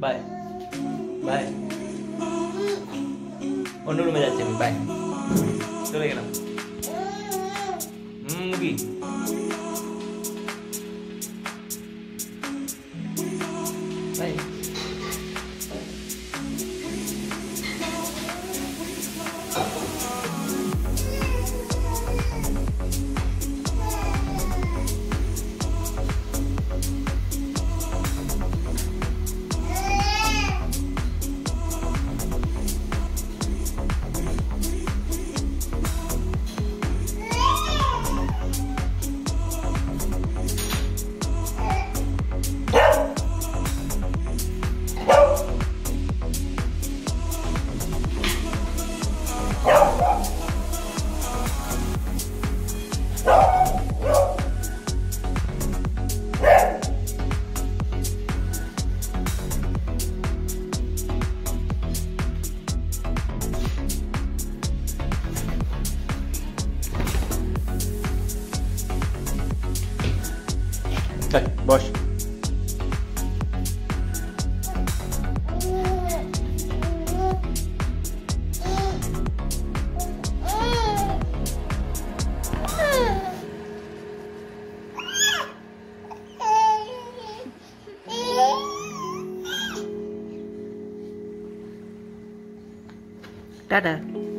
Bye bye অন্য রুমে যাচ্ছি আমি বাই চলে গেলাম হুম মুগি বাই Đây, Bosch Dadah.